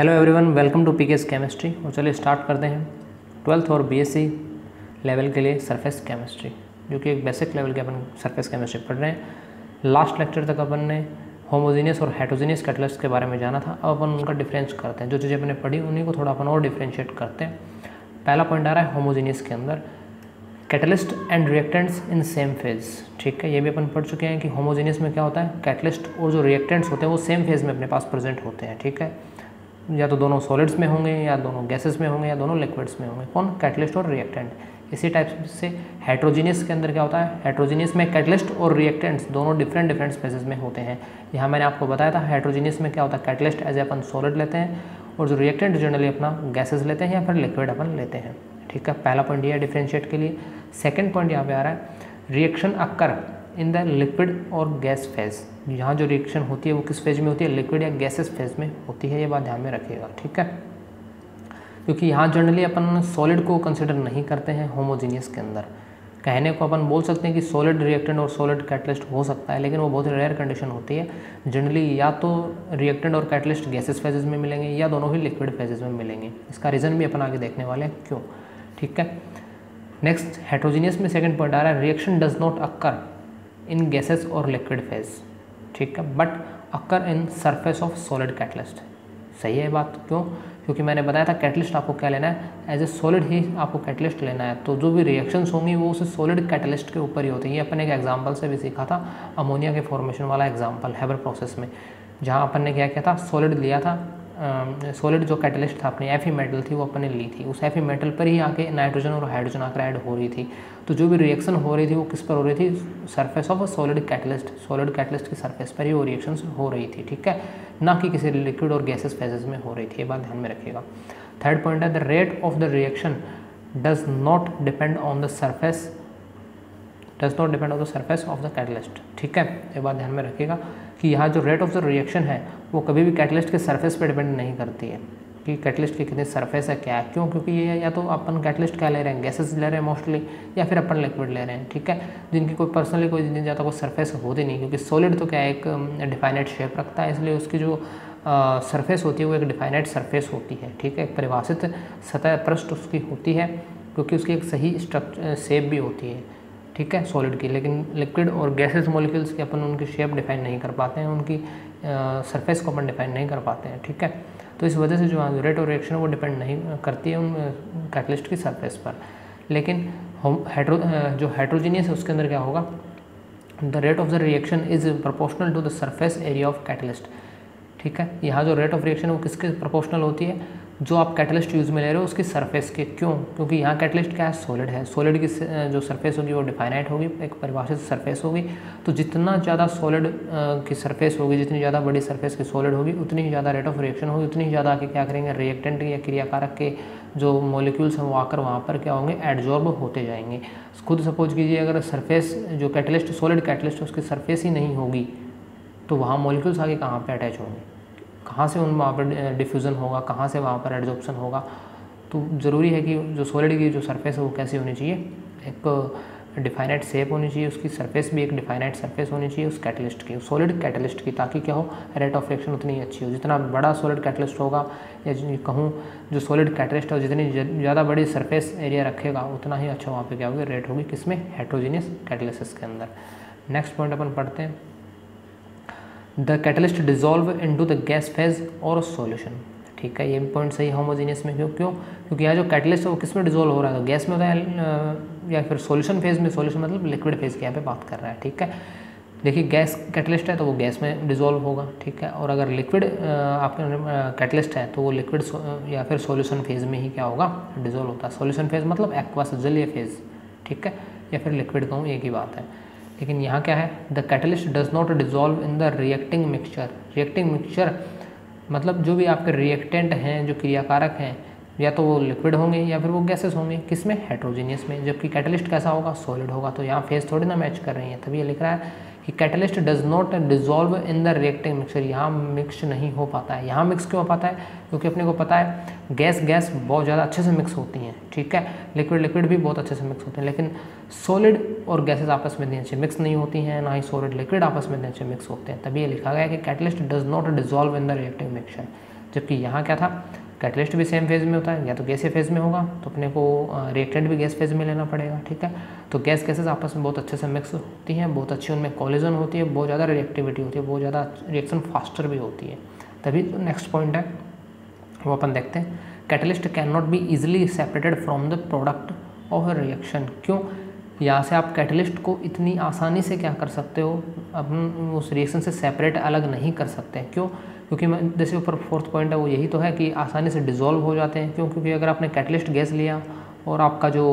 Hello everyone welcome to PKS chemistry और चलिए start करते हैं ट्वेल्थ और बीएससी लेवल के लिए सरफेस केमिस्ट्री जो कि एक बेसिक लेवल के अपन सरफेस केमिस्ट्री पढ़ रहे हैं। लास्ट लेक्चर तक अपन ने होमोजीनियस और हेटोजीनियस कैटलिस्ट के बारे में जाना था। अब अपन उनका डिफरेंस करते हैं। जो चीज़ें अपने पढ़ी, उन्हीं को थोड़ा अपन और डिफ्रेंशिएट करते हैं। पहला पॉइंट आ रहा है होमोजीनियस के अंदर। Catalyst and reactants in same phase ठीक है? ये भी अपन पढ़ चुके हैं कि होमोजीनियस में क्या होता है? कैटलिस्ट और जो रिएक्टेंट्स होते हैं, वो सेम फ़ेज़ में अपने पास प्रेजेंट होते हैं, ठीक है? या तो दोनों सॉलिड्स में होंगे, या दोनों गैसेस में होंगे, या दोनों लिक्विड्स में होंगे। कौन कैटलिस्ट और रिएक्टेंट इसी टाइप से हेट्रोजीनियस के अंदर क्या होता है? हेट्रोजीनियस में कैटलिस्ट और रिएक्टेंट्स दोनों डिफरेंट डिफरेंट स्पेसेस में होते हैं। यहाँ मैंने आपको बताया था हेट्रोजीनियस में क्या होता है? कैटलिस्ट एज अपन सॉलिड लेते हैं और जो रिएक्टेंट जनरली अपना गैसेज लेते हैं या फिर लिक्विड अपन लेते हैं। ठीक है, पहला पॉइंट ये है डिफ्रेंशिएट के लिए। सेकेंड पॉइंट यहाँ पे आ रहा है reaction occur in the liquid और गैस फ़ेज़ यहाँ जो रिएक्शन होती है वो किस फ़ेज़ में होती है? लिक्विड या गैसेस फ़ेज़ में होती है, ये बात ध्यान में रखिएगा, ठीक है? क्योंकि यहाँ जनरली अपन सॉलिड को कंसिडर नहीं करते हैं होमोजीनियस के अंदर। कहने को अपन बोल सकते हैं कि सॉलिड रिएक्टेंट और सॉलिड कैटलिस्ट हो सकता है, लेकिन वो बहुत रेयर कंडीशन होती है। जनरली या तो रिएक्टेंट और कैटलिस्ट गैसेस फेजेस में मिलेंगे या दोनों ही लिक्विड फेजेस में मिलेंगे। इसका रीज़न भी अपन आगे देखने वाले हैं, क्यों? ठीक है? नेक्स्ट हेट्रोजीनियस में सेकेंड पॉइंट आ रहा है reaction does not occur in gases और लिक्विड फ़ेज़ ठीक है? But occur in surface of solid catalyst सही है बात? क्यों? क्योंकि मैंने बताया था कैटलिस्ट आपको क्या लेना है? एज ए सॉलिड ही आपको कैटलिस्ट लेना है। तो जो भी रिएक्शंस होंगी वो उस सॉलिड कैटलिस्ट के ऊपर ही होती है। ये अपन एक एग्जांपल से भी सीखा था अमोनिया के फॉर्मेशन वाला एग्जांपल हैबर प्रोसेस में, जहाँ अपन ने क्या किया था? सॉलिड लिया था। सॉलिड जो कैटलिस्ट था, अपनी एफी मेटल थी, वो अपने ली थी। उस एफी मेटल पर ही आके नाइट्रोजन और हाइड्रोजन आकर ऐड हो रही थी। तो जो भी रिएक्शन हो रही थी, वो किस पर हो रही थी? Surface of a solid catalyst solid catalyst की सरफेस पर ही वो रिएक्शन हो रही थी, ठीक है? ना कि किसी लिक्विड और गैसेस फेजेस में हो रही थी, ये बात ध्यान में रखिएगा। थर्ड पॉइंट है the rate of the reaction does not depend on the surface does not depend on the surface of the catalyst ठीक है? ये बात ध्यान में रखिएगा। कि यहाँ जो रेट ऑफ़ द रिएक्शन है, वो कभी भी कैटलिस्ट के सरफेस पे डिपेंड नहीं करती है। कि कैटलिस्ट की कितनी सरफेस है, क्या है, क्यों? क्योंकि ये या तो अपन कैटलिस्ट क्या ले रहे हैं? गैसेस ले रहे हैं मोस्टली या फिर अपन लिक्विड ले रहे हैं, ठीक है? जिनकी कोई पर्सनली कोई जिन ज़्यादा कोई सरफेस होती नहीं, क्योंकि सॉलिड तो क्या एक डिफाइनेट शेप रखता है, इसलिए उसकी जो सरफेस होती है, वो एक डिफाइनेट सरफेस होती है, ठीक है? एक परिभाषित सतह पृष्ठ उसकी होती है, क्योंकि उसकी एक सही स्ट्रक्चर शेप भी होती है। ठीक है सॉलिड की। लेकिन लिक्विड और गैसेस मॉलिक्यूल्स की अपन उनकी शेप डिफाइन नहीं कर पाते हैं, उनकी सरफेस को अपन डिफाइन नहीं कर पाते हैं, ठीक है? तो इस वजह से जो रेट ऑफ़ रिएक्शन वो डिपेंड नहीं करती है उन कैटलिस्ट की सरफेस पर। लेकिन हाइड्रो जो हाइड्रोजीनियस है उसके अंदर क्या होगा? The rate of the reaction is proportional to the surface area of catalyst ठीक है? यहाँ जो रेट ऑफ़ रिएक्शन है वो किसके प्रोपोर्शनल होती है? जो आप कैटलिस्ट यूज़ में ले रहे हो, उसकी सरफेस के, क्यों? क्योंकि यहाँ कैटलिस्ट क्या है? सॉलिड है। सॉलिड की जो सरफेस होगी वो डिफाइनाइट होगी, एक परिभाषित सरफेस होगी। तो जितना ज़्यादा सॉलिड की सरफेस होगी, जितनी ज़्यादा बड़ी सरफेस की सॉलिड होगी, उतनी ही ज़्यादा रेट ऑफ़ रिएक्शन होगी, उतनी ही ज़्यादा आके क्या करेंगे? रिएक्टेंट या क्रियाकारक के जो मोलिक्यूल्स हैं, वो आकर वहाँ पर क्या होंगे? एडजॉर्ब होते जाएँगे। खुद सपोज़ कीजिए, अगर सरफेस जो कैटलिस्ट सॉलिड कैटलिस्ट उसकी सरफेस ही नहीं होगी तो वहाँ मोलिक्यूल्स आगे कहाँ पर अटैच होंगे? कहाँ से उन वहाँ पर डिफ्यूज़न होगा, कहाँ से वहाँ पर एडजॉर्प्शन होगा? तो ज़रूरी है कि जो सॉलिड की जो सरफेस है वो कैसी होनी चाहिए? एक डिफाइनेट शेप होनी चाहिए, उसकी सरफेस भी एक डिफाइनेट सरफेस होनी चाहिए, उस कैटलिस्ट की सॉलिड कैटलिस्ट की, ताकि क्या हो रेट ऑफ़ रिएक्शन उतनी अच्छी हो। जितना बड़ा सॉलिड कैटलिस्ट होगा, या कहूँ, जो सॉलिड कैटलिस्ट हो जितनी ज़्यादा बड़ी सरफेस एरिया रखेगा, उतना ही अच्छा वहाँ पर क्या होगी रेट होगी किसमें हेट्रोजीनियस कैटलिसिस के अंदर। नेक्स्ट पॉइंट अपन पढ़ते हैं। The catalyst dissolve into the gas phase और सॉल्यूशन। ठीक है, ये भी पॉइंट सही होमोजीनियस में क्यों? क्यों? क्योंकि यहाँ जो कैटलिस्ट है वो किसमें डिजोल्व हो रहा है? तो गैस में होता है या फिर सॉल्यूशन फ़ेज़ में सॉल्यूशन मतलब लिक्विड फ़ेज़ की यहाँ पे बात कर रहा है, ठीक है? देखिए, गैस कैटलिस्ट है तो वो गैस में डिजोल्व होगा, ठीक है? और अगर लिक्विड आपके कैटलिस्ट है तो वो लिक्विड या फिर सॉल्यूशन फ़ेज़ में ही क्या होगा? डिजोल्व होता है। सॉल्यूशन फ़ेज़ मतलब एक्वास जलीय फ़ेज़ ठीक है? या फिर लिक्विड कहूँ, एक ही बात है। लेकिन यहाँ क्या है? The catalyst does not dissolve in the reacting mixture reacting mixture मतलब जो भी आपके रिएक्टेंट हैं, जो क्रियाकारक हैं, या तो वो लिक्विड होंगे या फिर वो गैसेस होंगे। किसमें हेट्रोजीनियस में। जबकि कैटलिस्ट कैसा होगा? सॉलिड होगा। तो यहाँ फेस थोड़ी ना मैच कर रही है। तभी ये लिख रहा है कि catalyst does not dissolve in the reacting mixture यहाँ मिक्स नहीं हो पाता है। यहाँ मिक्स क्यों हो पाता है? क्योंकि अपने को पता है गैस गैस बहुत ज़्यादा अच्छे से मिक्स होती हैं, ठीक है? लिक्विड लिक्विड भी बहुत अच्छे से मिक्स होते हैं, लेकिन सॉलिड और गैसेस आपस में इतनी अच्छे मिक्स नहीं होती हैं, ना ही सॉलिड लिक्विड आपस में इतने अच्छे मिक्स होते हैं। तभी ये लिखा गया कि catalyst does not dissolve in the reacting mixture जबकि यहाँ क्या था? कैटलिस्ट भी सेम फ़ेज़ में होता है, या तो गैस फ़ेज़ में होगा तो अपने को रिएक्टेंट भी गैस फ़ेज़ में लेना पड़ेगा, ठीक है? तो गैस गैसेस आपस में बहुत अच्छे से मिक्स होती हैं, बहुत अच्छी उनमें कॉलिजन होती है, बहुत ज़्यादा रिएक्टिविटी होती है, बहुत ज़्यादा रिएक्शन फास्टर भी होती है। तभी तो नेक्स्ट पॉइंट है, वो अपन देखते हैं। Catalyst can not be easily separated from the product of reaction क्यों? यहाँ से आप कैटलिस्ट को इतनी आसानी से क्या कर सकते हो? अपन उस रिएक्शन से सेपरेट अलग नहीं कर सकते। क्यों? क्योंकि मैं, जैसे ऊपर फोर्थ पॉइंट है, वो यही तो है कि आसानी से डिज़ोल्व हो जाते हैं। क्यों? क्योंकि अगर आपने कैटलिस्ट गैस लिया और आपका जो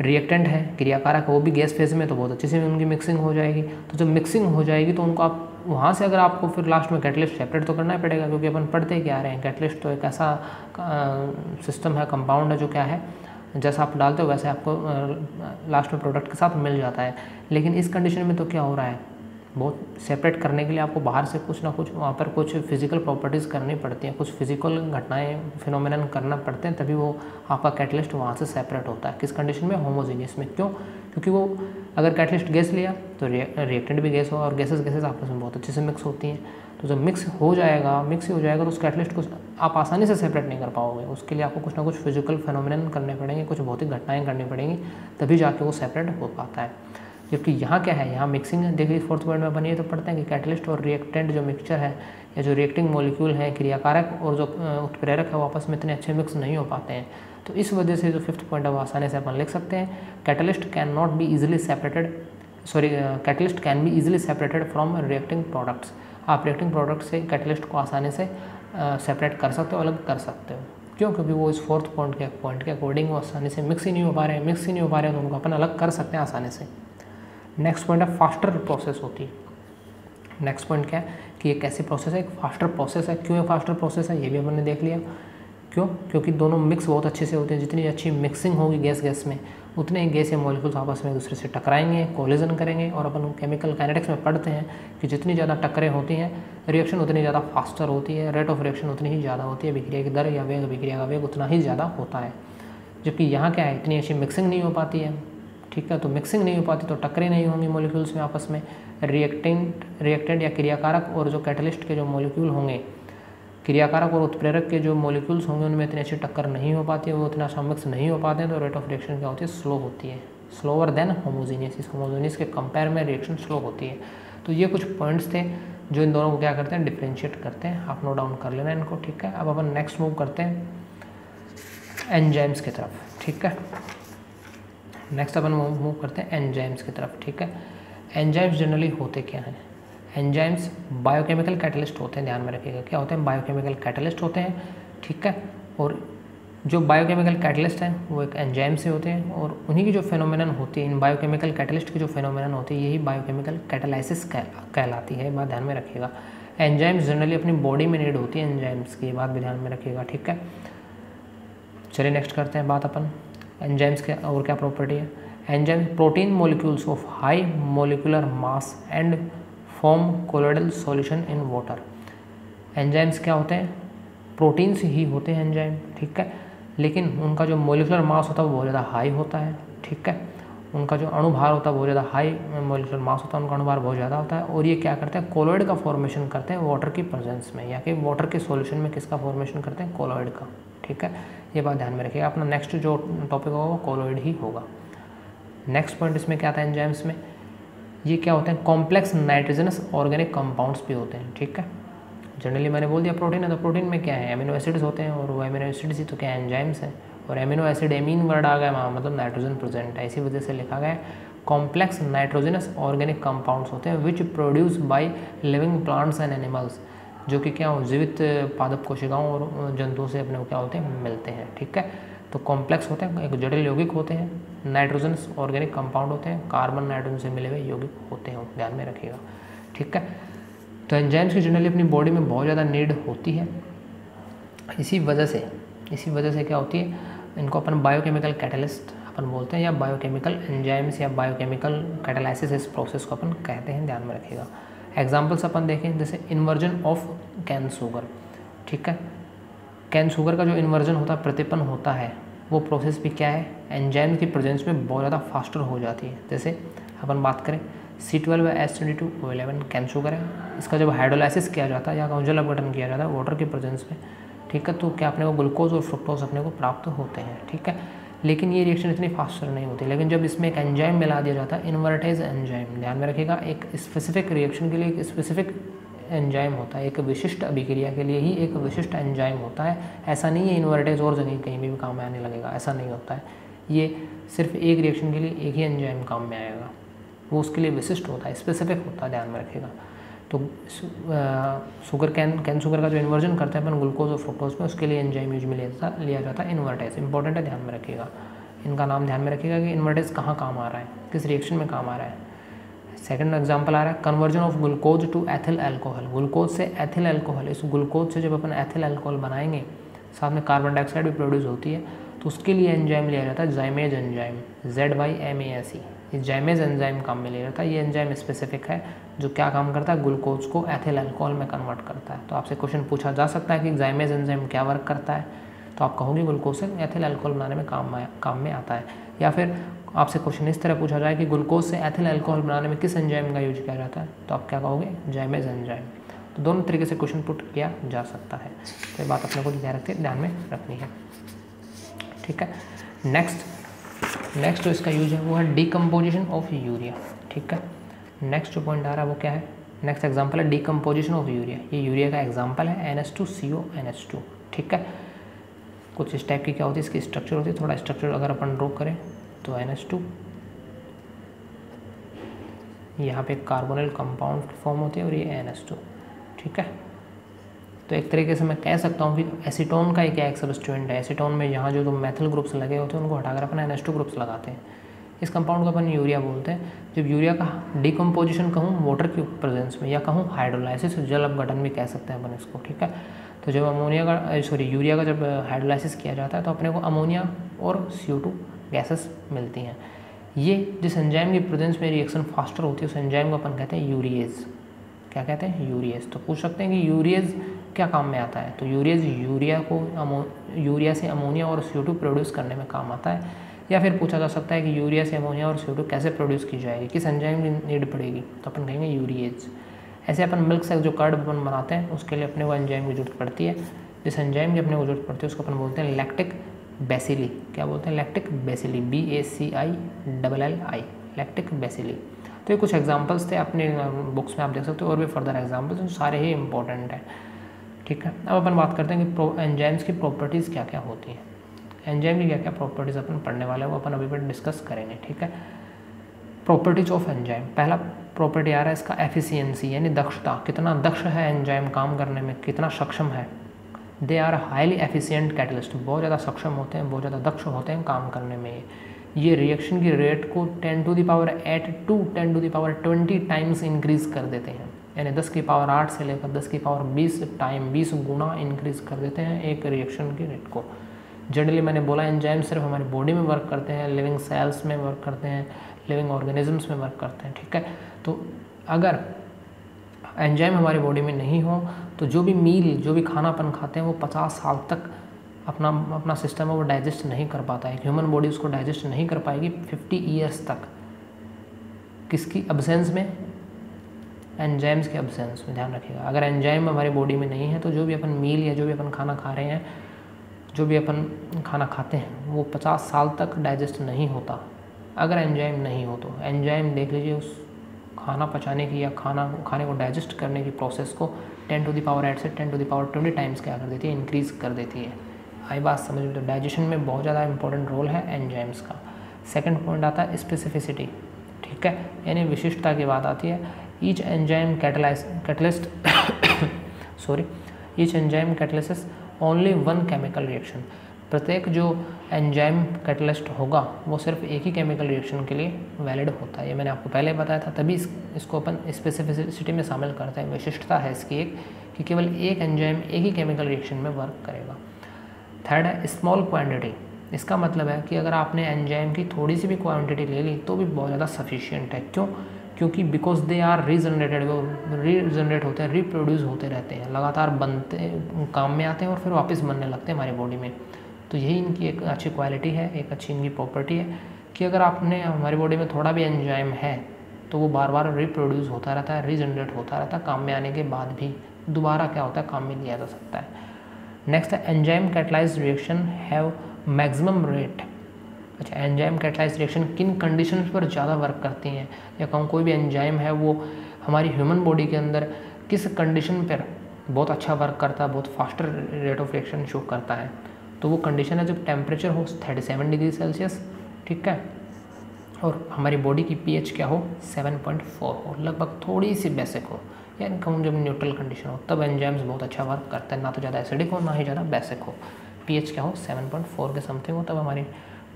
रिएक्टेंट है, क्रियाकारक वो भी गैस फ़ेज़ में तो बहुत अच्छे से उनकी मिक्सिंग हो जाएगी। तो जब मिक्सिंग हो जाएगी तो उनको आप, वहाँ से अगर आपको फिर लास्ट में कैटलिस्ट सेपरेट तो करना ही पड़ेगा, क्योंकि अपन पढ़ते क्या रहे हैं कैटलिस्ट तो एक ऐसा सिस्टम है कंपाउंड है, जो क्या है, जैसा आप डालते हो, वैसे आपको लास्ट में प्रोडक्ट के साथ मिल जाता है। लेकिन इस कंडीशन में तो क्या हो रहा है? बहुत सेपरेट करने के लिए आपको बाहर से कुछ ना कुछ, वहाँ पर कुछ फ़िज़िकल प्रॉपर्टीज़ करनी पड़ती हैं, कुछ फ़िज़िकल घटनाएँ फिनोमिनन करना पड़ते हैं, तभी वो आपका कैटलिस्ट वहाँ से सेपरेट होता है। किस कंडीशन में? होमोजीनियस में। क्यों? क्योंकि वो अगर कैटलिस्ट गैस लिया तो रिएक्टेंट भी गैस हो और गैसेस गैसेस आपस में बहुत अच्छे से मिक्स होती हैं। तो जब मिक्स हो जाएगा मिक्स हो जाएगा तो उस कैटलिस्ट को आप आसानी से सेपरेट नहीं कर पाओगे। उसके लिए आपको कुछ ना कुछ फ़िज़िकल फिनोमिनन करने पड़ेंगे, कुछ भौतिक घटनाएँ करनी पड़ेंगी, तभी जाके वो सेपरेट हो पाता है। जबकि यहाँ क्या है? यहाँ मिक्सिंग देखिए फोर्थ पॉइंट में बनी तो पढ़ते हैं कि कैटलिस्ट और रिएक्टेंट जो मिक्सचर है, या जो रिएक्टिंग मॉलिक्यूल है, क्रियाकारक और जो उत्प्रेरक है, वो आपस में इतने अच्छे मिक्स नहीं हो पाते हैं। तो इस वजह से जो फिफ्थ पॉइंट है, वो आसानी से अपन लिख सकते हैं। Catalyst can not be easily separated sorry catalyst can be easily separated from reacting products आप रिएक्टिंग प्रोडक्ट से कैटलिस्ट को आसानी से सेपरेट कर सकते हो, अलग कर सकते हो। क्यों? क्योंकि वो इस फोर्थ पॉइंट के पॉइंट के अकॉर्डिंग वो आसानी से मिक्स ही नहीं हो पा रहे हैं। मिक्स ही नहीं हो पा रहे हैं तो उनको अपन अलग कर सकते हैं आसानी से। नेक्स्ट पॉइंट है फास्टर प्रोसेस होती है। नेक्स्ट पॉइंट क्या है? कि एक ऐसी प्रोसेस है? एक फास्टर प्रोसेस है। क्यों ये फास्टर प्रोसेस है? ये भी हमने देख लिया। क्यों? क्योंकि दोनों मिक्स बहुत अच्छे से होते हैं। जितनी अच्छी मिक्सिंग होगी गैस गैस में, उतने ही गैस या मॉलिक्यूल्स आपस में दूसरे से टकराएँगे कोलिजन करेंगे और अपन केमिकल काइनेटिक्स में पढ़ते हैं कि जितनी ज़्यादा टकरें होती हैं रिएक्शन उतनी ज़्यादा फास्टर होती है। रेट ऑफ़ रिएक्शन उतनी ही ज़्यादा होती है। विक्रिया की दर या वेग, विक्रिया का वेग उतना ही ज़्यादा होता है। जबकि यहाँ क्या है? इतनी अच्छी मिक्सिंग नहीं हो पाती है। ठीक है तो मिक्सिंग नहीं हो पाती तो टक्करें नहीं होंगी मोलिक्यूल्स में आपस में। रिएक्टेंट रिएक्टेंट या क्रियाकारक और जो कैटलिस्ट के जो मोलिक्यूल होंगे, क्रियाकारक और उत्प्रेरक के जो मोलिक्यूल्स होंगे, उनमें इतनी अच्छी टक्कर नहीं हो पाती है वो इतना अच्छा मिक्स नहीं हो पाते हैं तो रेट ऑफ़ रिएक्शन क्या होती है? स्लो होती है। स्लोअर देन होमोजीनियस इस होमोजीनियस के कंपेयर में रिएक्शन स्लो होती है। तो ये कुछ पॉइंट्स थे जो इन दोनों को क्या करते हैं? डिफ्रेंशिएट करते हैं। आप नोट डाउन कर लेना इनको, ठीक है? अब अपन नेक्स्ट मूव करते हैं एनजाइम्स की तरफ़, ठीक है? नेक्स्ट अपन मूव करते हैं एंजाइम्स की तरफ़, ठीक है? एंजाइम्स जनरली होते क्या हैं? एंजाइम्स बायोकेमिकल कैटलिस्ट होते हैं, ध्यान में रखिएगा। क्या होते हैं? बायोकेमिकल कैटलिस्ट होते हैं, ठीक है? और जो बायोकेमिकल कैटलिस्ट हैं, वो एक एंजाइम से होते हैं और उन्हीं की जो फेनोमिनन होती है, इन बायोकेमिकल कैटलिस्ट की जो फेनोमिनन होती है, यही बायोकेमिकल कैटलाइसिस कहलाती है बात ध्यान में रखिएगा। एंजाइम्स जनरली अपनी बॉडी में नीड होती है एंजाइम्स की बात भी ध्यान में रखिएगा, ठीक है? चलिए नेक्स्ट करते हैं बात अपन। एंजाइम्स के और क्या प्रॉपर्टी है? Enzyme protein molecules of high molecular mass and form colloidal solution in water enzymes क्या होते हैं? प्रोटीन्स ही होते हैं एंजाइम ठीक है? लेकिन उनका जो मोलिकुलर मास होता है वो बहुत ज़्यादा हाई होता है, ठीक है? उनका जो अणुभार होता है बहुत ज़्यादा हाई मोलिकुलर मास होता है, उनका अणुभार बहुत ज़्यादा होता है। और ये क्या करते हैं? कोलोइड का फॉर्मेशन करते हैं वाटर की प्रेजेंस में, या कि वाटर के सॉल्यूशन में किसका फॉर्मेशन करते हैं? कोलोइड का, ठीक है? ये बात ध्यान में रखिएगा। अपना नेक्स्ट जो टॉपिक होगा वो कोलोइड ही होगा। नेक्स्ट पॉइंट इसमें क्या आता है एंजाइम्स में? ये क्या होते हैं? कॉम्प्लेक्स नाइट्रोजनस ऑर्गेनिक कंपाउंड्स भी होते हैं, ठीक है? जनरली मैंने बोल दिया प्रोटीन है तो प्रोटीन में क्या है? एमिनो एसिड्स होते हैं और वो एमिनो एसिड्स ही तो क्या एंजाइम्स हैं। और एमिनो एसिड एमीन वर्ड आ गया, वहाँ मतलब नाइट्रोजन प्रेजेंट है। इसी वजह से लिखा गया कॉम्प्लेक्स नाइट्रोजनस ऑर्गेनिक कंपाउंड्स होते हैं which produce by living plants and animals जो कि क्या हो जीवित पादप कोशिकाओं और जंतुओं से अपने क्या होते हैं, मिलते हैं, ठीक है? तो कॉम्प्लेक्स होते हैं, एक जटिल यौगिक होते हैं नाइट्रोजन ऑर्गेनिक कंपाउंड होते हैं कार्बन नाइट्रोजन से मिले हुए यौगिक होते हैं, ध्यान में रखिएगा, ठीक है? तो एंजाइम्स की जनरली अपनी बॉडी में बहुत ज़्यादा नीड होती है। इसी वजह से, इसी वजह से क्या होती है, इनको अपन बायोकेमिकल कैटलिस्ट अपन बोलते हैं, या बायोकेमिकल एंजाइम्स या बायोकेमिकल कैटलाइसिस इस प्रोसेस को अपन कहते हैं, ध्यान में रखिएगा। एग्जाम्पल्स अपन देखें, जैसे इन्वर्जन ऑफ़ कैन शुगर ठीक है? कैन शुगर का जो इन्वर्जन होता है प्रतिपन्न होता है, वो प्रोसेस भी क्या है? एंजाइम की प्रेजेंस में बहुत ज़्यादा फास्टर हो जाती है। जैसे अपन बात करें C twelve S twenty two O eleven cane sugar है। इसका जब हाइड्रोलाइसिस किया जाता है या जल अपघटन किया जाता है वाटर के प्रेजेंस में, ठीक है? तो क्या अपने को ग्लूकोज और फ्रुक्टोज अपने को प्राप्त होते हैं, ठीक है? लेकिन ये रिएक्शन इतनी फास्टर नहीं होती। लेकिन जब इसमें एक एंजाइम मिला दिया जाता है इन्वर्टेज एंजाइम ध्यान में रखिएगा, एक स्पेसिफिक रिएक्शन के लिए एक स्पेसिफिक एंजाइम होता है। एक विशिष्ट अभिक्रिया के लिए ही एक विशिष्ट एंजाइम होता है। ऐसा नहीं है इन्वर्टेज और जगह कहीं भी काम में आने लगेगा। ऐसा नहीं होता है। ये सिर्फ़ एक रिएक्शन के लिए एक ही एंजाइम काम में आएगा। वो उसके लिए विशिष्ट होता है स्पेसिफिक होता है, ध्यान में रखिएगा। तो शुगर कैन कैन शुगर का जो इन्वर्जन करते हैं अपन ग्लूकोज और फ्रुक्टोज में, उसके लिए एंजाइम यूज़ में लिया लिया जाता है इन्वर्टेज इंपॉर्टेंट है, ध्यान में रखिएगा। इनका नाम ध्यान में रखिएगा कि इन्वर्टेज कहाँ काम आ रहा है, किस रिएक्शन में काम आ रहा है। सेकंड एग्जांपल आ रहा है conversion of glucose to ethyl alcohol glucose से एथिल एल्कोहल इस ग्लूकोज से जब अपन एथिल एल्कोहल बनाएँगे, साथ में कार्बन डाइऑक्साइड भी प्रोड्यूस होती है तो उसके लिए एंजाइम लिया जाता है zymase enzyme Z Y M A S E ये जाइमेज एंजाइम काम में लिया जाता है। ये एंजाइम स्पेसिफिक है, जो क्या काम करता है? ग्लूकोज को एथिल एल्कोहल में कन्वर्ट करता है। तो आपसे क्वेश्चन पूछा जा सकता है कि जैमेज एंजाइम क्या वर्क करता है? तो आप कहोगे ग्लूकोज से एथिल एल्कोहल बनाने में काम में काम में आता है। या फिर आपसे क्वेश्चन इस तरह पूछा जाए कि ग्लूकोज से एथिल एल्कोहल बनाने में किस एंजाइम का यूज़ किया जाता है? तो आप क्या कहोगे? जैमेज एंजाइम तो दोनों तरीके से क्वेश्चन पुट किया जा सकता है। तो ये बात अपने को ध्यान रखते ध्यान में रखनी है। ठीक है? नेक्स्ट नेक्स्ट जो इसका यूज़ है वो है डीकम्पोजिशन ऑफ़ यूरिया ठीक है? नेक्स्ट जो पॉइंट आ रहा है वो क्या है? नेक्स्ट एग्ज़ाम्पल है डीकम्पोजिशन ऑफ़ यूरिया ये यूरिया का एग्ज़ाम्पल है N S two C O N S two ठीक है? कुछ इस टाइप की क्या होती है? इसकी स्ट्रक्चर होती है, थोड़ा स्ट्रक्चर अगर अपन ड्रॉ करें तो एन एस टू यहाँ पे कार्बोनिल कंपाउंड फॉर्म होती है और ये एन एस टू ठीक है? तो एक तरीके से मैं कह सकता हूँ कि एसीटोन का एक एक सब्सटेंट है। एसीटोन में यहाँ जो तो मैथिल ग्रुप्स लगे होते हैं, उनको हटाकर अपन एन ग्रुप्स लगाते हैं। इस कंपाउंड को अपन यूरिया बोलते हैं। जब यूरिया का डिकम्पोजिशन कहूँ वाटर की प्रेजेंस में, या कहूँ हाइड्रोलाइसिस जल अपघटन भी कह सकते हैं अपन इसको, ठीक है? तो जब अमोनिया का सॉरी यूरिया का जब हाइड्रोलाइसिस किया जाता है तो अपने को अमोनिया और सी गैसेस मिलती हैं। ये जिस एंजाइम की प्रेजेंस में रिएक्शन फास्टर होती है, उस एंजाइम को अपन कहते हैं यूरिएज क्या कहते हैं? यूरिएज तो पूछ सकते हैं कि यूरिएज क्या काम में आता है? तो यूरिएज यूरिया को अमो, यूरिया से अमोनिया और सी प्रोड्यूस करने में काम आता है। या फिर पूछा जा सकता है कि यूरिया से अमोनिया और सी कैसे प्रोड्यूस की जाएगी? किस एंजाइम की नीड पड़ेगी? तो अपन कहेंगे यूरिएज। ऐसे अपन मिल्क से जो कर्ड अपन बनाते हैं, उसके लिए अपने को एंजाइम की ज़रूरत पड़ती है। जिस एंजाइम की अपने को ज़रूरत पड़ती है, उसको अपन बोलते हैं लैक्टिक बेसिली क्या बोलते हैं? Lactic bacilli B A C I double L I lactic bacilli तो ये कुछ एग्जांपल्स थे अपने बुक्स में आप देख सकते हो, और भी फर्दर एग्जांपल्स सारे ही इंपॉर्टेंट हैं। ठीक है? अब अपन बात करते हैं कि प्रो एंजाइम्स की प्रॉपर्टीज़ क्या क्या होती हैं। एंजाइम की क्या क्या प्रॉपर्टीज़ अपन पढ़ने वाले हैं, वो अपन अभी पर डिस्कस करेंगे, ठीक है? प्रॉपर्टीज़ ऑफ़ एंजाइम पहला प्रॉपर्टी आ रहा है इसका एफिशिएंसी यानी दक्षता। कितना दक्ष है एंजाइम काम करने में, कितना सक्षम है? They are highly efficient catalyst बहुत ज़्यादा सक्षम होते हैं, बहुत ज़्यादा दक्ष होते हैं काम करने में ये। रिएक्शन की रेट को ten to the power eight to ten to the power 20 times increase कर देते हैं। यानी 10 की पावर 8 से लेकर 10 की पावर 20 टाइम 20 गुना इंक्रीज कर देते हैं एक रिएक्शन के रेट को। जनरली मैंने बोला एंजाइम सिर्फ़ हमारी बॉडी में वर्क करते हैं लिविंग सेल्स में वर्क करते हैं लिविंग ऑर्गेनिजम्स में वर्क करते हैं, ठीक है? तो अगर एंजाइम हमारी बॉडी में नहीं हो तो जो भी मील जो भी खाना अपन खाते हैं, वो पचास साल तक अपना अपना सिस्टम है, वो डाइजेस्ट नहीं कर पाता है। ह्यूमन बॉडी उसको डाइजेस्ट नहीं कर पाएगी फिफ्टी ईयर्स तक। किसकी? अब्सेंस में? एंजाइम्स के अब्सेंस में ध्यान रखिएगा। अगर एंजाइम हमारी बॉडी में नहीं है तो जो भी अपन मील या जो भी अपन खाना खा रहे हैं, जो भी अपन खाना खाते हैं, वो पचास साल तक डाइजेस्ट नहीं होता। अगर एंजाइम नहीं हो तो एंजाइम देख लीजिए, उस खाना पचाने की या खाना, खाने को डाइजेस्ट करने की प्रोसेस को टेन टू पावर एट से ten to power twenty times क्या कर देती है? इंक्रीज़ कर देती है। आई बात समझ में? तो डाइजेशन में बहुत ज़्यादा इंपॉर्टेंट रोल है एंजाइम्स का। सेकेंड पॉइंट आता है स्पेसिफिसिटी ठीक है? यानी विशिष्टता की बात आती है। Each enzyme catalyse catalyst sorry each enzyme catalysis only one chemical reaction प्रत्येक जो एंजाइम कैटलिस्ट होगा वो सिर्फ़ एक ही केमिकल रिएक्शन के लिए वैलिड होता है। ये मैंने आपको पहले बताया था तभी इस, इसको अपन स्पेसिफिसिटी में शामिल करते हैं। विशिष्टता है इसकी एक कि केवल एक एंजाइम एक ही केमिकल रिएक्शन में वर्क करेगा। थर्ड है स्मॉल क्वान्टिटी इसका मतलब है कि अगर आपने एंजाइम की थोड़ी सी भी क्वान्टिटी ले ली तो भी बहुत ज़्यादा सफिशियंट है। क्यों? क्योंकि बिकॉज़ दे आर रीजनरेटेड वो रीजनरेट होते हैं रिप्रोड्यूस होते रहते हैं, लगातार बनते, काम में आते हैं और फिर वापस बनने लगते हैं हमारी बॉडी में। तो यही इनकी एक अच्छी क्वालिटी है, एक अच्छी इनकी प्रॉपर्टी है कि अगर आपने, हमारी बॉडी में थोड़ा भी एंजाइम है तो वो बार बार रिप्रोड्यूस होता रहता है रीजनरेट होता रहता है, काम में आने के बाद भी दोबारा क्या होता है, काम में लिया जा सकता है। नेक्स्ट है enzyme catalyse reaction have maximum rate अच्छा एंजाइम कैटलाइज रिएक्शन किन कंडीशन पर ज़्यादा वर्क करती हैं? या कहूँ कोई भी एंजाइम है, वो हमारी ह्यूमन बॉडी के अंदर किस कंडीशन पर बहुत अच्छा वर्क करता है, बहुत faster rate of reaction show करता है? तो वो कंडीशन है जब टेम्परेचर हो थर्टी सेवन डिग्री सेल्सियस ठीक है? और हमारी बॉडी की पीएच क्या हो? 7.4 हो, लगभग थोड़ी सी बेसिक हो। या कहूँ जब न्यूट्रल कंडीशन हो, तब एंजाइम्स बहुत अच्छा वर्क करते हैं, ना तो ज़्यादा एसिडिक हो, ना ही ज़्यादा बेसिक हो। पीएच क्या हो? 7.4 के समथिंग हो, तब हमारी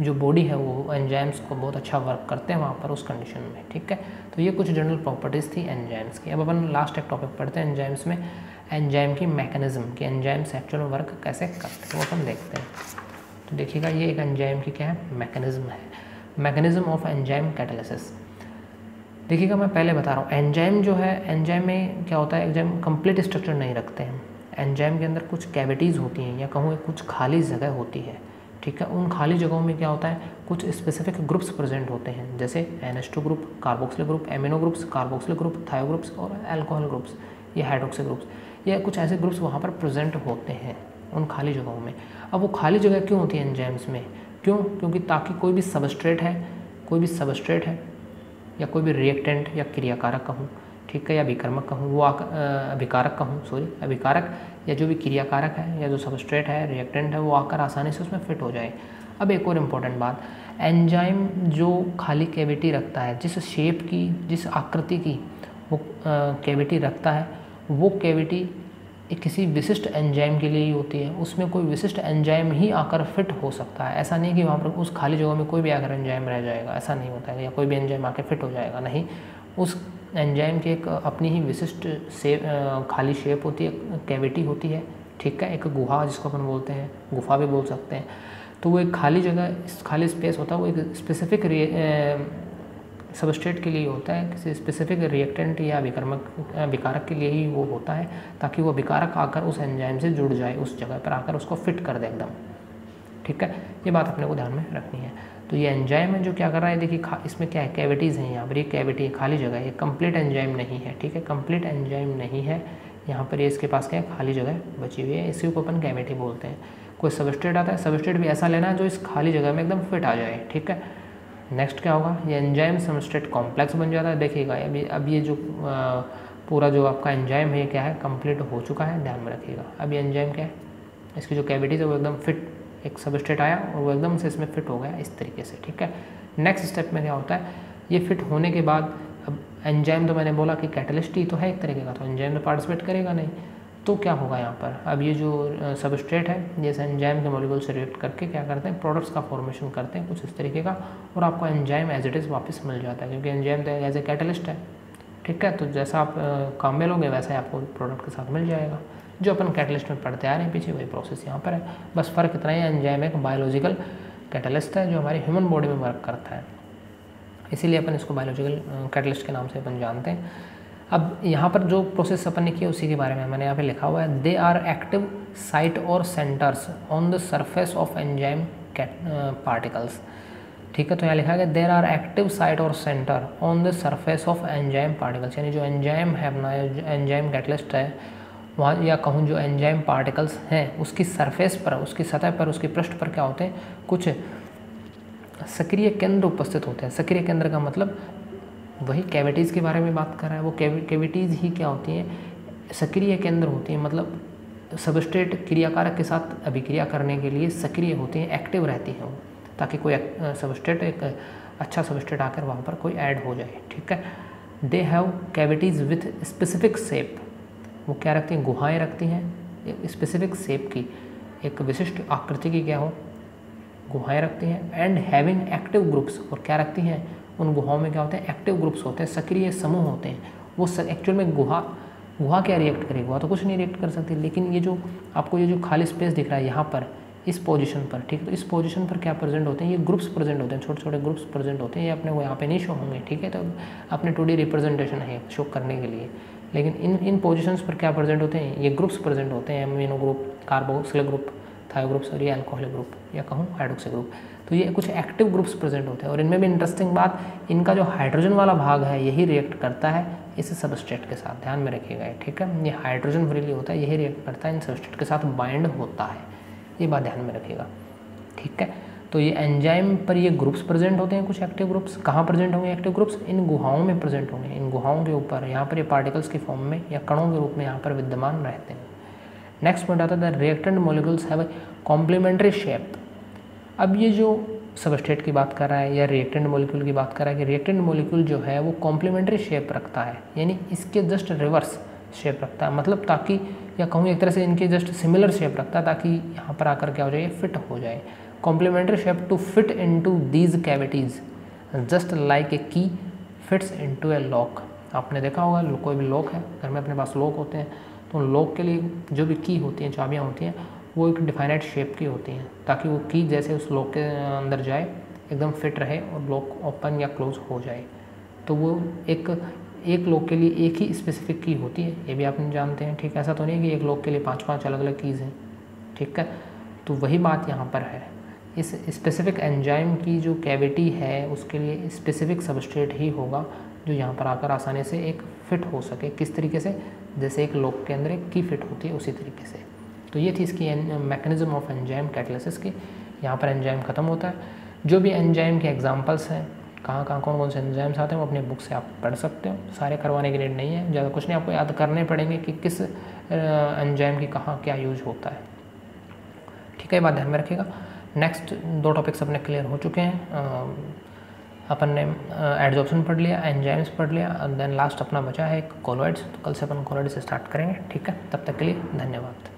जो बॉडी है वो एंजाइम्स को बहुत अच्छा वर्क करते हैं वहाँ पर उस कंडीशन में, ठीक है? तो ये कुछ जनरल प्रॉपर्टीज़ थी एंजाइम्स की। अब अपन लास्ट एक टॉपिक पढ़ते हैं एंजाइम्स में। एंजाइम की मैकेनिज्म कि एंजाइम्स एक्चुअल वर्क कैसे करते हैं, वो अपन देखते हैं। तो देखिएगा, ये एक एंजाइम की क्या है? मैकेनिज्म है। मैकेनिज्म ऑफ़ एंजाइम कैटालिसिस देखिएगा, मैं पहले बता रहा हूँ। एंजाइम जो है एंजाइम में क्या होता है? एंजाइम कंप्लीट स्ट्रक्चर नहीं रखते हैं। एंजाइम के अंदर कुछ कैविटीज़ होती हैं या कहूँ कुछ खाली जगह होती है। ठीक है? उन खाली जगहों में क्या होता है? कुछ स्पेसिफिक ग्रुप्स प्रेजेंट होते हैं, जैसे N group carboxyl group amino groups carboxyl group thio groups और एल्कोहल ग्रुप्स या हाइड्रोक्सिल ग्रुप्स या कुछ ऐसे ग्रुप्स वहाँ पर प्रेजेंट होते हैं, उन खाली जगहों में। अब वो खाली जगह क्यों होती है एंजाइम्स में? क्यों? क्योंकि ताकि कोई भी सबस्ट्रेट है, कोई भी सबस्ट्रेट है, या कोई भी रिएक्टेंट या क्रियाकारक कहूँ ठीक है, या अभिकर्मक कहूँ, वो अभिकारक कहूँ सॉरी अभिकारक, या जो भी क्रियाकारक है, या जो सबस्ट्रेट है रिएक्टेंट है, वो आकर आसानी से उसमें फिट हो जाए। अब एक और इम्पोर्टेंट बात एंजाइम जो खाली कैविटी रखता है, जिस शेप की, जिस आकृति की, वो कैविटी रखता है, वो कैविटी किसी विशिष्ट एंजाइम के लिए ही होती है। उसमें कोई विशिष्ट एंजाइम ही आकर फिट हो सकता है। ऐसा नहीं कि वहाँ पर उस खाली जगह में कोई भी आकर एंजाइम रह जाएगा, ऐसा नहीं होता है, या कोई भी एंजाइम आकर फिट हो जाएगा, नहीं। उस एंजाइम की एक, अपनी ही विशिष्ट शेप खाली शेप होती है कैविटी होती है, ठीक है, एक गुहा जिसको अपन बोलते हैं, गुफा भी बोल सकते हैं। तो वो एक खाली जगह खाली स्पेस होता है, वो एक स्पेसिफिक सबस्ट्रेट के लिए होता है, किसी स्पेसिफिक रिएक्टेंट या विकर्मक विकारक के लिए ही वो होता है, ताकि वो विकारक आकर उस एंजाइम से जुड़ जाए, उस जगह पर आकर उसको फिट कर दे एकदम। ठीक है, ये बात अपने को ध्यान में रखनी है। तो ये एंजाइम है जो क्या कर रहा है, देखिए इसमें क्या है कैविटीज़ हैं यहाँ पर। ये कैविटी है खाली जगह है ये कंप्लीट एंजाइम नहीं है, ठीक है? कंप्लीट एंजाइम नहीं है। यहाँ पर ये इसके पास क्या है, खाली जगह बची हुई है। इसी को अपन कैविटी बोलते हैं। कोई सबस्ट्रेट आता है सबस्ट्रेट भी ऐसा लेना है जो इस खाली जगह में एकदम फिट आ जाए, ठीक है? नेक्स्ट क्या होगा? ये एंजाइम सबस्ट्रेट कॉम्प्लेक्स बन जाता है। देखिएगा, अभी, अब ये जो पूरा जो आपका एंजाइम है, ये क्या है? कंप्लीट हो चुका है, ध्यान में रखिएगा। अब ये एंजाइम क्या है? इसकी जो कैविटीज है, वो एकदम फिट एक सबस्ट्रेट आया और वो एकदम से इसमें फिट हो गया इस तरीके से, ठीक है? नेक्स्ट स्टेप में क्या होता है? ये फिट होने के बाद, अब एंजाइम तो मैंने बोला कि कैटलिस्ट ही तो है एक तरीके का तो एंजाइम तो पार्टिसिपेट करेगा नहीं। तो क्या होगा यहाँ पर? अब ये जो सबस्ट्रेट है, जैसे एंजाइम के मॉलिक्यूल से रिएक्ट करके क्या करते हैं? प्रोडक्ट्स का फॉर्मेशन करते हैं कुछ इस तरीके का और आपको एंजाइम एज इट इज़ वापस मिल जाता है, क्योंकि एंजाइम तो एज ए कैटलिस्ट है, ठीक है? तो जैसा आप काम में लोगे, वैसा ही आपको प्रोडक्ट के साथ मिल जाएगा। जो अपन कैटलिस्ट में पढ़ते आ रहे हैं पीछे, वही प्रोसेस यहाँ पर है। बस फ़र्क इतना ही एंजाइम एक बायोलॉजिकल कैटलिस्ट है जो हमारी ह्यूमन बॉडी में वर्क करता है। इसीलिए अपन इसको बायोलॉजिकल कैटलिस्ट के नाम से अपन जानते हैं। अब यहाँ पर जो प्रोसेस अपन ने किया, उसी के बारे में मैंने यहाँ पे लिखा हुआ है। दे आर एक्टिव साइट और centres on the surface of enzyme particles ठीक है तो यहाँ लिखा गया देर आर एक्टिव साइट और centre on the surface of enzyme particles यानी जो एंजाइम है अपना एंजाइम कैटलिस्ट है वहाँ या कहूँ जो एंजाइम पार्टिकल्स हैं, उसकी सरफेस पर, उसकी सतह पर, उसकी पृष्ठ पर क्या होते हैं? कुछ सक्रिय केंद्र उपस्थित होते हैं। सक्रिय केंद्र का मतलब वही कैविटीज़ के बारे में बात कर रहा है। वो कैविटीज़ ही क्या होती हैं? सक्रिय केंद्र होती हैं। मतलब सबस्ट्रेट क्रियाकारक के साथ अभिक्रिया करने के लिए सक्रिय होती हैं एक्टिव रहती हैं वो, ताकि कोई सबस्ट्रेट एक अच्छा सबस्ट्रेट आकर वहाँ पर कोई ऐड हो जाए। ठीक है? They have cavities with specific shape वो क्या रखती हैं? गुहाएँ रखती हैं। स्पेसिफिक सेप की, एक विशिष्ट आकृति की क्या हो? गुहाएँ रखती हैं एंड हैविंग एक्टिव ग्रुप्स और क्या रखती हैं? उन गुहाओं में क्या होते हैं? एक्टिव ग्रुप्स होते हैं, सक्रिय समूह होते हैं। वो एक्चुअल में गुहा गुहा क्या रिएक्ट करेगी? गुहा तो कुछ नहीं रिएक्ट कर सकती, लेकिन ये जो, आपको ये जो खाली स्पेस दिख रहा है यहाँ पर, इस पोजीशन पर, ठीक है? तो इस पोजीशन पर क्या प्रेजेंट होते हैं? ये ग्रुप्स प्रेजेंट होते हैं छोटे छोटे ग्रुप्स प्रेजेंट होते हैं। ये अपने को यहाँ पे नहीं शो होंगे, ठीक है? तो अपने टू रिप्रेजेंटेशन है शो करने के लिए। लेकिन इन इन पोजिशंस पर क्या प्रेजेंट होते हैं? ये ग्रुप्स प्रेजेंट होते हैं amino group carboxyl group thio groups और ये अल्कोहलिक ग्रुप या कहूँ हाइड्रोक्सी ग्रुप तो ये कुछ एक्टिव ग्रुप्स प्रेजेंट होते हैं और इनमें भी इंटरेस्टिंग बात, इनका जो हाइड्रोजन वाला भाग है, यही रिएक्ट करता है इस सबस्ट्रेट के साथ। ध्यान में रखिएगा ठीक है? ये हाइड्रोजन फ्रीली होता है, यही रिएक्ट करता है, इन सबस्ट्रेट के साथ बाइंड होता है। ये बात ध्यान में रखिएगा, ठीक है? तो ये एंजाइम पर ये ग्रुप्स प्रेजेंट होते हैं कुछ एक्टिव ग्रुप्स कहाँ प्रेजेंट होंगे एक्टिव ग्रुप्स इन गुहाओं में प्रेजेंट होंगे। इन गुहाओं के ऊपर, यहाँ पर ये पार्टिकल्स के फॉर्म में या कणों के रूप में यहाँ पर विद्यमान रहते हैं। नेक्स्ट पॉइंट आता है the reactant molecules have complementary shape अब ये जो सबस्टेट की बात कर रहा है या रिएक्टेंट मोलिक्यूल की बात कर रहा है कि रिएक्टेंट मोलिक्यूल जो है वो कॉम्प्लीमेंट्री शेप रखता है, यानी इसके जस्ट रिवर्स शेप रखता है। मतलब ताकि, या कहूँ एक तरह से इनके जस्ट सिमिलर शेप रखता है ताकि यहाँ पर आकर क्या हो जाए फिट हो जाए। To fit in to these cavities just like a key fits in to a lock आपने देखा होगा कोई भी लॉक है, घर में अपने पास लॉक होते हैं तो लॉक के लिए जो भी की होती हैं, चाबियाँ होती हैं, वो एक डिफाइनाइट शेप की होती हैं, ताकि वो की जैसे उस लॉक के अंदर जाए, एकदम फिट रहे और लॉक ओपन या क्लोज हो जाए। तो वो एक एक लॉक के लिए एक ही स्पेसिफिक की होती है, ये भी आप जानते हैं, ठीक? ऐसा तो नहीं कि एक लॉक के लिए पाँच पाँच अलग अलग कीज़ हैं, ठीक है? तो वही बात यहाँ पर है। इस स्पेसिफिक एंजाइम की जो कैविटी है, उसके लिए स्पेसिफिक सबस्ट्रेट ही होगा, जो यहाँ पर आकर आसानी से एक फिट हो सके। किस तरीके से? जैसे एक लोक के अंदर एक की फिट होती है, उसी तरीके से। तो ये थी इसकी मैकेनिज्म ऑफ़ एंजाइम कैटलिसिस की। यहाँ पर एंजाइम ख़त्म होता है। जो भी एंजाइम के एग्जांपल्स हैं, कहाँ कहाँ कौन कौन से एंजाइम्स आते हैं, वो अपने बुक से आप पढ़ सकते हो। सारे करवाने के लिए नहीं है। ज़्यादा कुछ नहीं, आपको याद करने पड़ेंगे कि किस एंजाइम की कहाँ क्या यूज़ होता है। ठीक है बात ध्यान में रखिएगा। नेक्स्ट दो टॉपिक्स अपने क्लियर हो चुके हैं। अपन ने एडजॉप्शन पढ़ लिया एंजाइम्स पढ़ लिया एंड देन लास्ट अपना बचा है एक कोलोइड्स तो कल से अपन कोलोइड्स स्टार्ट करेंगे, ठीक है? तब तक के लिए धन्यवाद।